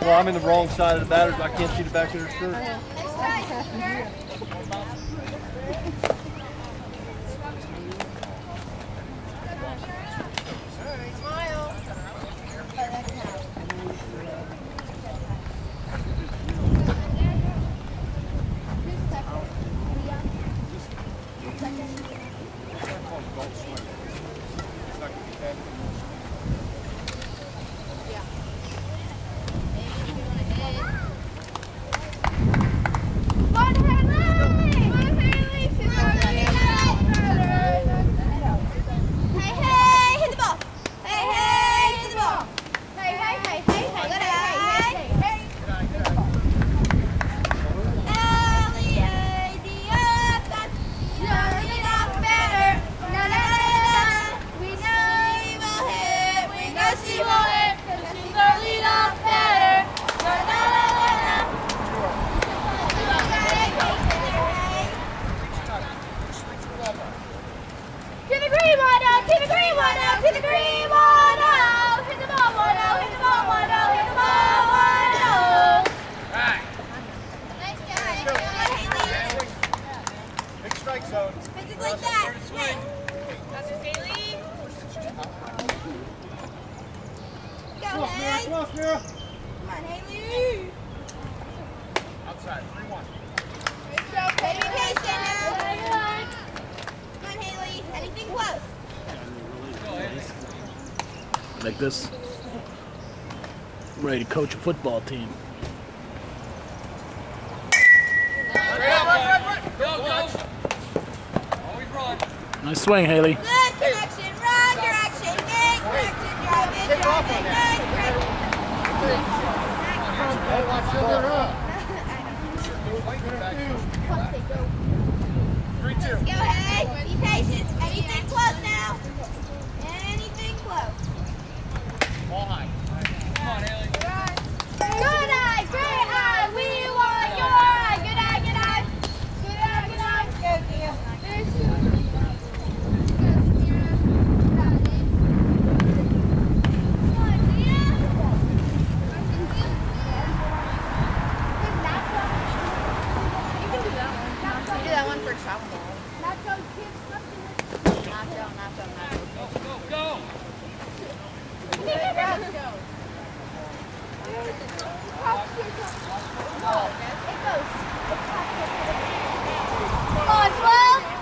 Well, I'm in the wrong side of the batter. So I can't see the back of their skirt. To the green one out, to the green one out, to the green one out. Hit the ball one out, hit the ball one out, hit the ball one out. Nice guy. Big strike zone. Make it like that. That's just Haley. Go, Come on, Smira. Haley. Come on, Smira. Come on, Haley. Outside. 3-1. Pay attention now. Come on, Haley. Anything close. Like this. I'm ready to coach a football team. Go, go. Always run. Nice swing, Haley. Good connection. Wrong direction. Good correction. Drive it, drive it. Good correction. Go ahead. Be patient. Anything close now. Anything close. Ball high. Come on, Haley. Good eye, great eye. We want your eye. Good eye, good eye. Good eye, good eye. Good Do that one for softball. Nacho, kids, something. Nacho, nacho, nacho. Go, go, go. Come on, 12.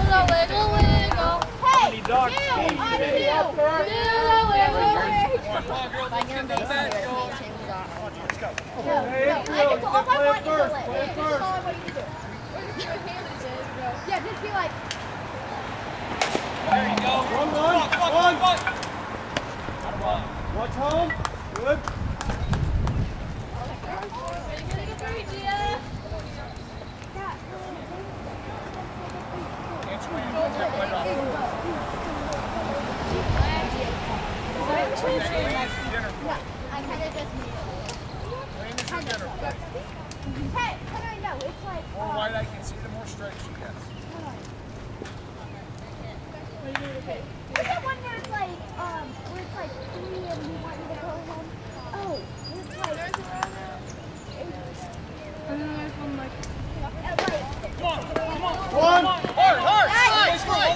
Wiggle, wiggle, wiggle. Hey, Jill, on Jill. Wiggle, wiggle, wiggle. Come on, girls. Let's get that back going. Let's go. Hey, Hey, I it's all I want you to first. live. Play it This is all. I want do. Yeah, just be like, There you go. One, Come on, come on, come on, come on. Watch home. Good. Can't swing. Can't play it off. Dinner plate. I kind of just need Clean as your dinner plate. Hey, do I know? It's like, more white I can see, the more straight she gets. what's that one where it's like, um, where it's like three and you want me to go home? Oh, it's like, uh, like, Come on, come on. One. Hard, hard. Nice. Nice play.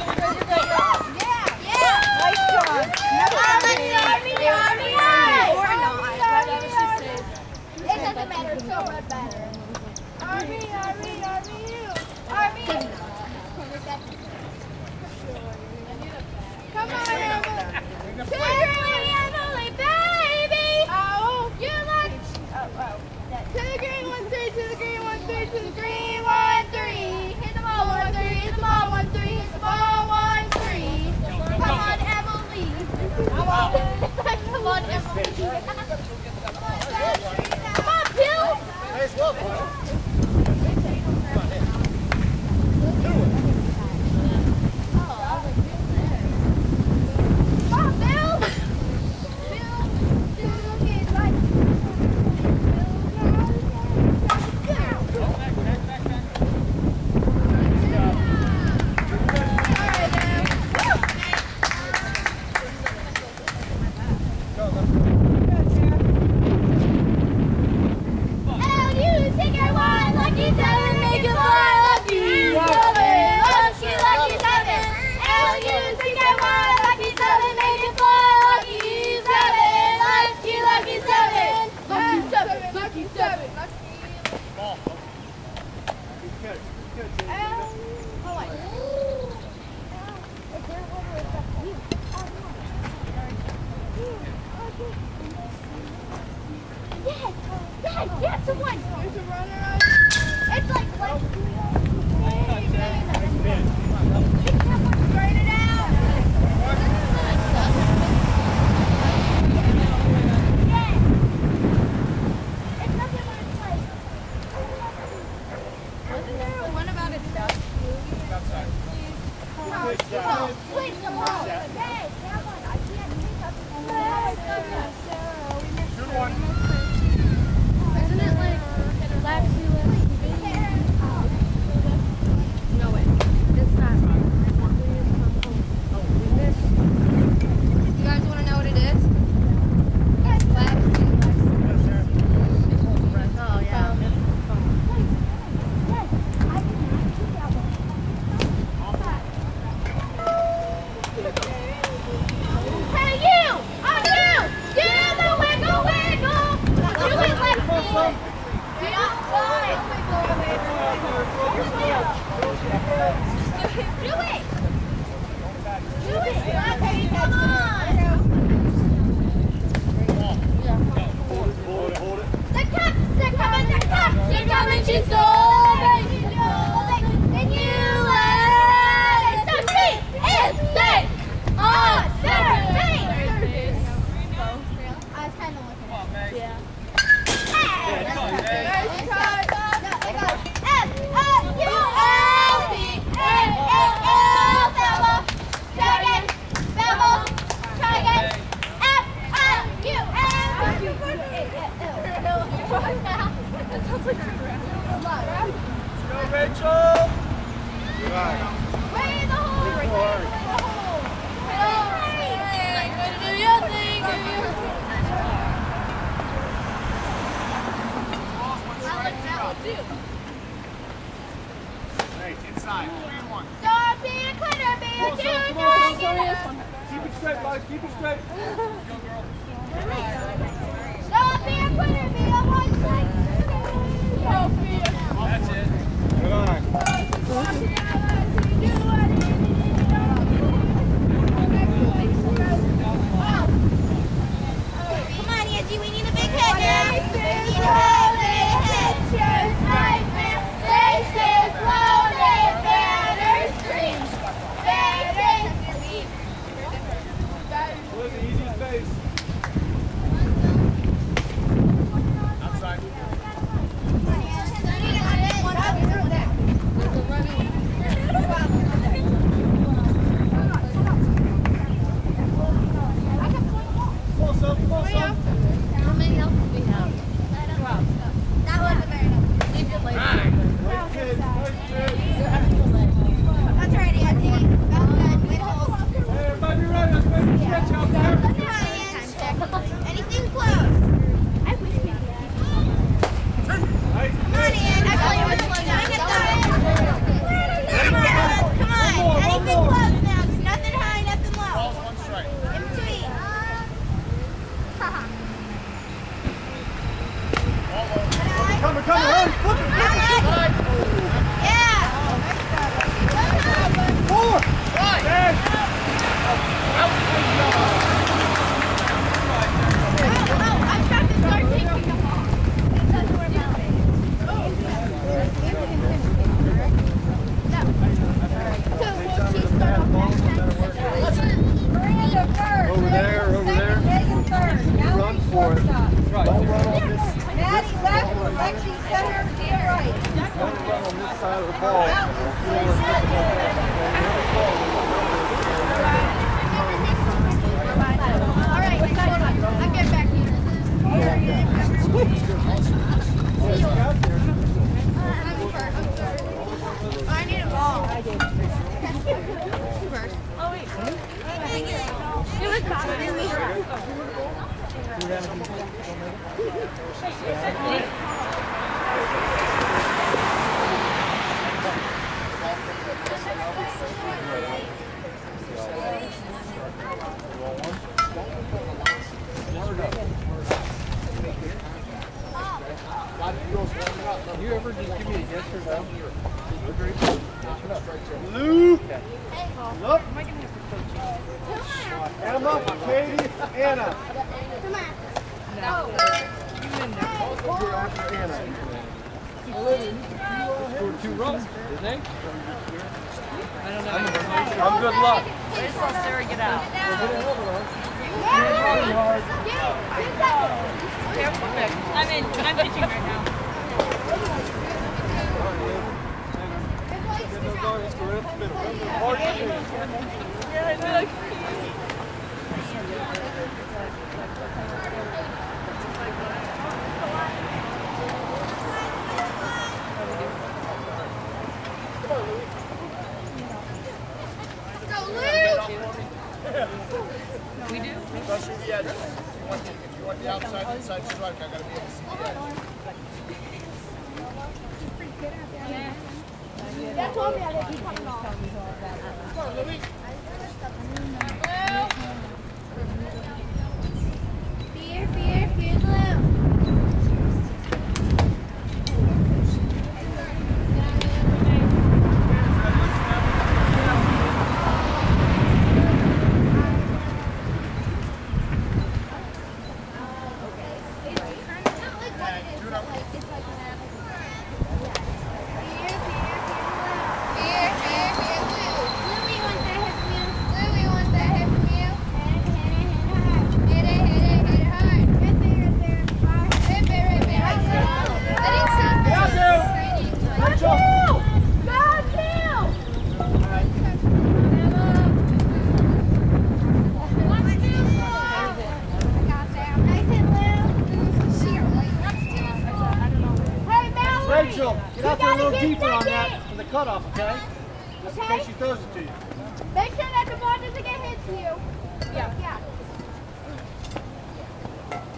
yeah, yeah. Nice job. Oh, let's go, Army, Army, Army. Or not. Army, That Army, was just Army. a- It doesn't matter, it's so much better. Army, Army, Army, Army. Come on, Emily. Timberly, Emily, baby. Oh, you look. Oh, oh. To the green one, three, to the green one, three, to the green one, three. Hit the ball, one, three, hit the ball, one, three, hit the ball, one, three. Come on, Emily. Come on, Emily. Come on, Bill. Let's go, Rachel! Good. Way the hole! Right the hole! To do your thing! Inside. Stop being a quitter, be a! Keep it straight, bud. Keep it straight. Go, girl. Stop being a quitter, be a one-sided. Caraca. The. If you want the, you outside, inside strike, I gotta be able to see me I coming off. Fear, fear, fear the low. It's kind of not like what it is, but like it's like an apple. Fear, fear, fear the low. Fear, fear, fear the low. Louie wants that hit from you. Louie wants that hit from you. Hit it, hit it, hit it hard. Hit it, hit it, hit it hard. Right there, right there. Hard. Right there, right there. I see. I didn't see. Yeah, dude. Training, like- Rachel. Go, kill! Rachel, get out there a little deeper on that for the cutoff, okay? Just in Okay. case she throws it to you. Make sure that the ball doesn't get hit to you. Yeah. Yeah.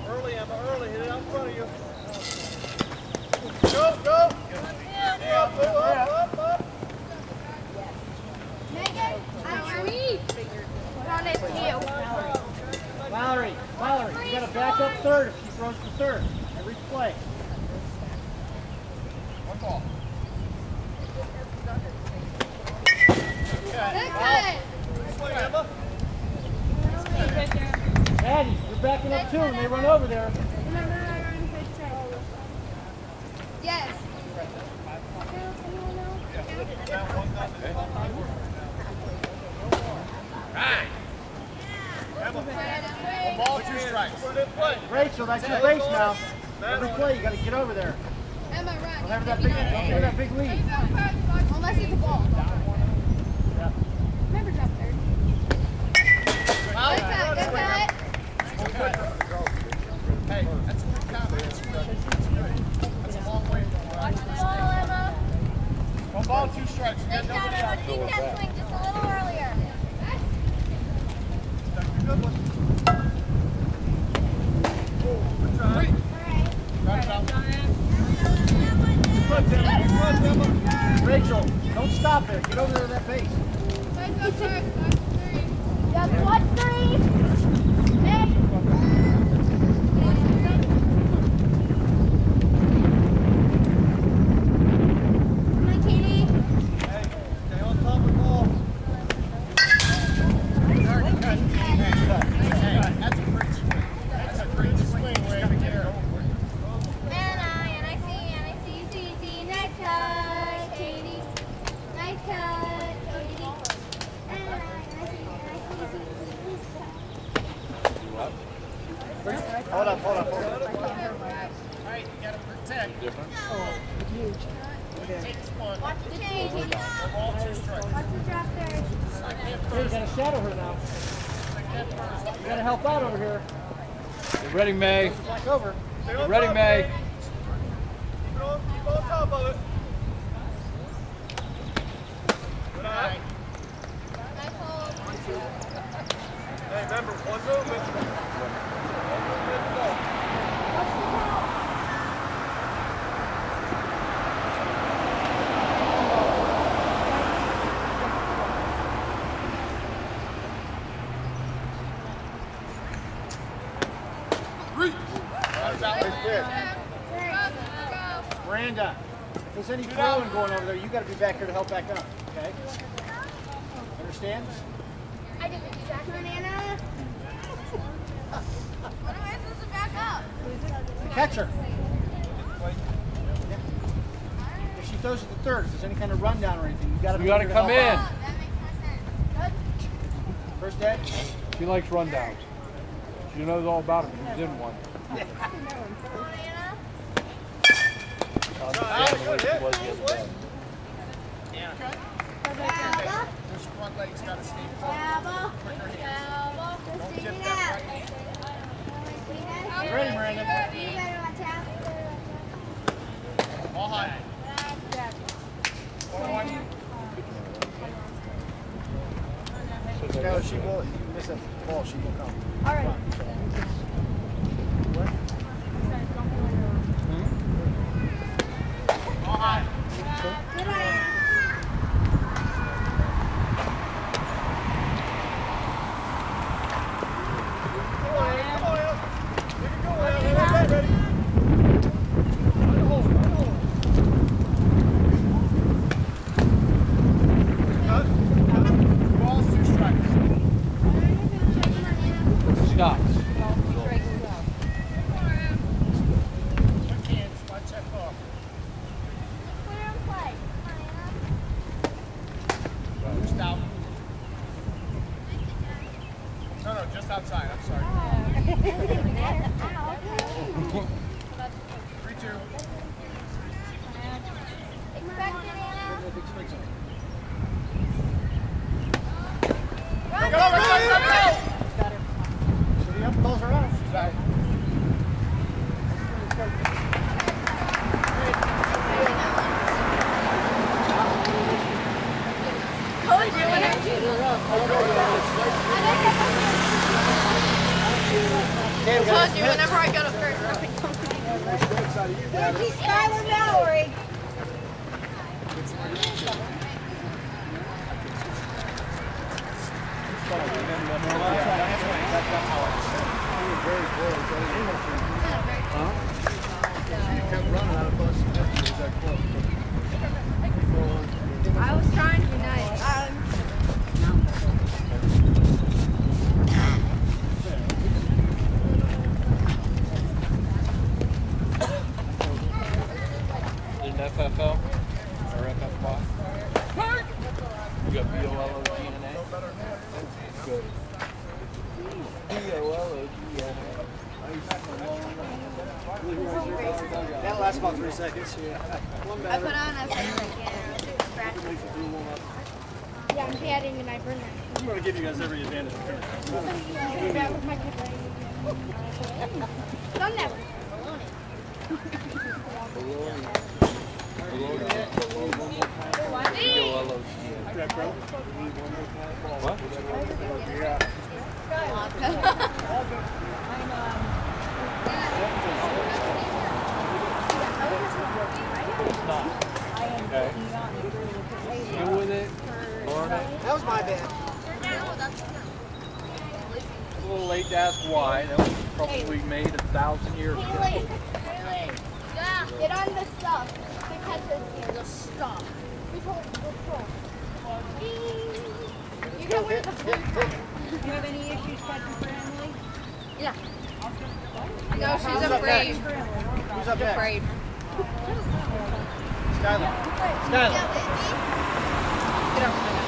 Early, Emma, early. Hit it out in front of you. Go, go. Yeah, up, up, up. Megan, I me. On it too. Mallory, Mallory, you gotta back up third if she throws to third. Every play. One ball. Good, good. Swing, Emma. Maddie, you're backing up too when they run over there. Yes. One ball, two strikes. Rachel, that's your base now. Every play, you gotta get over there. Emma, run. Don't have that big, don't have that big lead. Unless it's a ball. Yeah. Remember drop third. Good cut, good cut. Rachel, don't stop there. Get over there to that base. Yeah, watch three. Hey. Come on, Katie. Hey, stay on top of the ball. Hey, that's a great swing. That's a great swing right there. And I, and I see, and I see, see, see. Nice cut, Katie. Nice cut, Katie. And I, and I see, and I see, see, see. Nice cut. Hold up, hold up, hold up. All right, you gotta protect. Different. Takes one. Watch the change. One ball, two strikes. Watch the drop there. Hey, you gotta shadow her now. You gotta help out over here. Ready, May. Over. Ready, May. Keep on, top of it. Hey, remember, one movement. There's any throwing going over there, you gotta be back here to help back up, okay? Understand? I did the exact one, Anna. What am I Catch her. If she throws it the third, if there's any kind of rundown or anything, you gotta. You gotta come in. That makes more sense. First day. She likes rundowns. She knows all about them. She's in one. I was trying to be nice. In FFL or FFY? You got B O L O G N A? Good. B O L O G N That'll last about three seconds. I put on as much as I can. Yeah, I'm padding and I burn that. I'm going to give you guys every advantage. That was my good Done that. B O L O G N A. What? Okay. Deal with it. Learn it. That was my bad. It's a little late to ask why. That was probably made a thousand years ago. Haley. Get on the stuff. The catcher's here. The stuff. Control, control. You can wear the blue top. Do you have any issues catching for Emily? Yeah. No, she's Who's up afraid. next? Who's up next? Afraid. Skylar. Skylar. Get off my neck.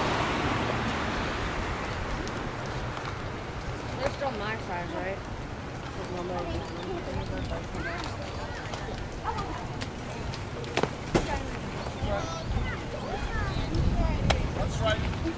They're still my size, right? That's right. Finish that, finish that pitch. Side. One ball, one strike. Sunday morning. Then where am I going? Because I have to have And then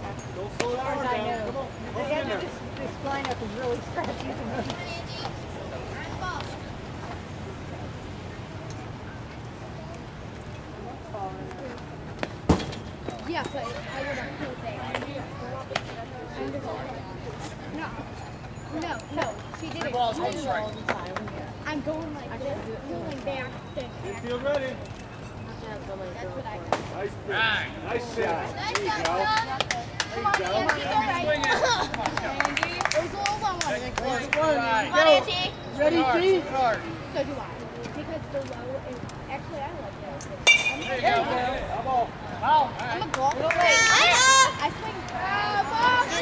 Don't slow that arm down. Come on. Hold it in. This, this lineup is really scratchy. Yeah, but I would have put there. No. No, no. She did it balls, one really strike. well all the time. I'm going like this, going back, then back. Field ready. That's what I got. Nice, nice shot. You go. Come on, Angie, go right. There's a little one. Come on, Angie. Ready. No, ball. So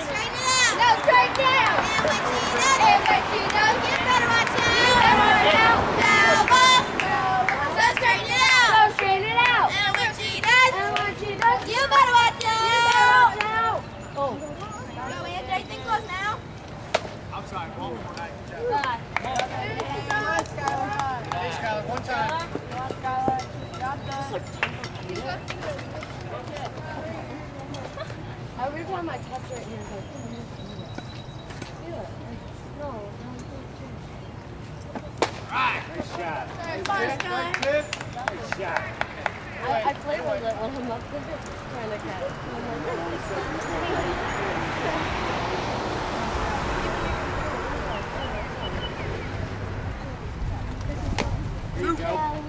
straighten it out. So straighten it out. And when she does, and when she does, you better watch out. You better watch out. Oh. Go, Angie. Anything close now? Time. I touch her, it is like. No. Nice shot. Shot. I, I play with it when I'm up it, trying to catch. There you go.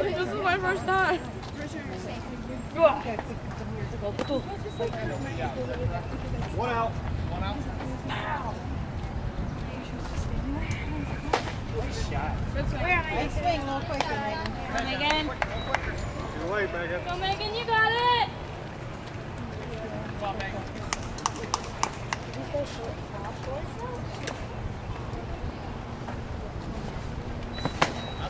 This is my first time. One out. One out. Nice shot. Nice swing, a little quicker, Megan. Your way, Megan. Go, Megan, you got it. Come on, Megan.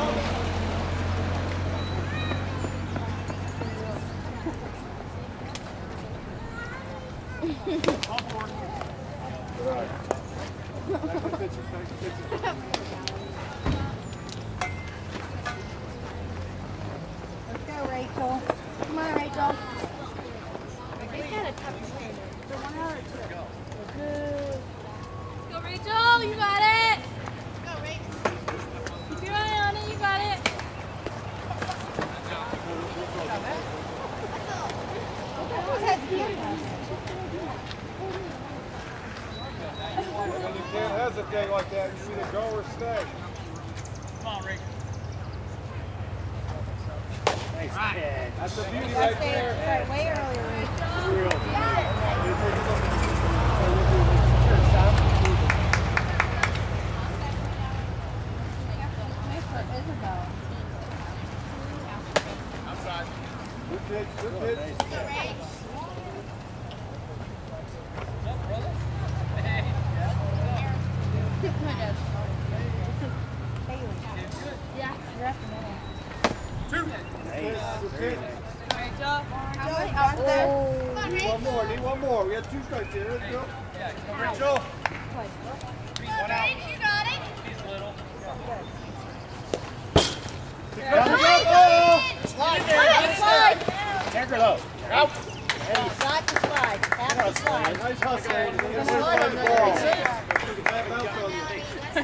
Stop. That's the beauty right there. right way earlier, Rachel. Wait for Isabel. Good pitch, good pitch. Haley. Yeah. You're up in there. Good pitch. Joe, you got that? Need one more, need one more. We have two strikes here. Let's go. Rachel. One out. You got it. Slide Slide. Anchor though. Out. Slide to slide. Half to slide. Nice hustle. Good slide on the ball. Back bounce on you.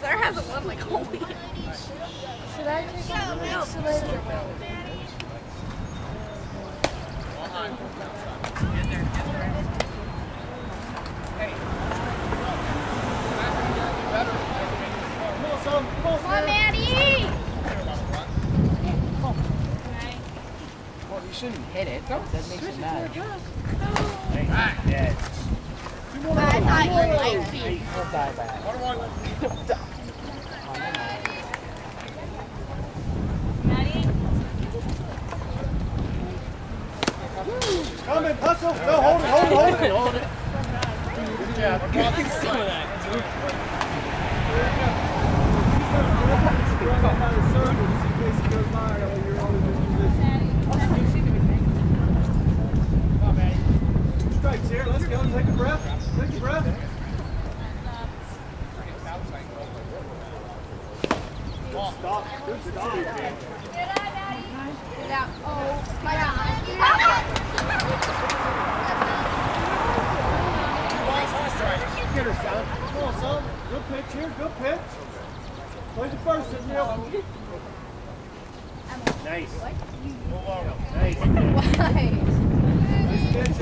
Sarah hasn't won like a week. Should I take it? No. Should I Come on, son. Come on, Come on, Maddie. Well, you shouldn't hit it. That makes you mad. I thought you liked me. He'll die back. Maddie. Coming, hustle. No, hold it, hold it, hold it. Hold it. Yeah, Good job. Strikes here. Let's go. Take a breath. Breath. Good stop. Good stop. Get out. Oh, my Get her, son. Come on, son. Good pitch here. Good pitch. Play the first, Israel. Nice. Nice. Nice pitch. Nice pitch.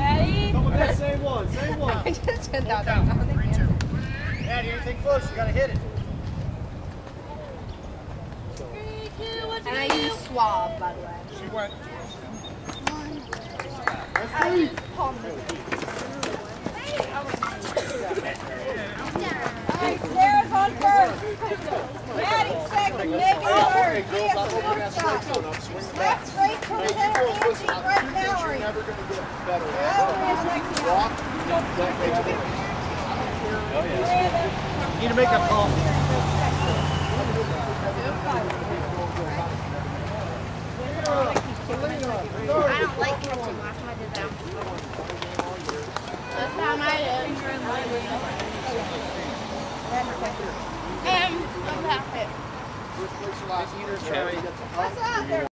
Ready? Come with that same one. Same one. I just hit that. I don't think it's- anything close, you gotta hit it. Three, two, one, And I two. use swab, by the way. She went. Let's leave. Alright, Sarah's on first. Maddie second, Megan oh, third, Gia shortstop. Left straight from center, Angie, right Mallory. Never gonna get better. Mallory is next to Walk. Need to make a call. I don't like catching. Last time I did that. This time I did. Um, I'm happy. First place, last year, Cherry. What's up there?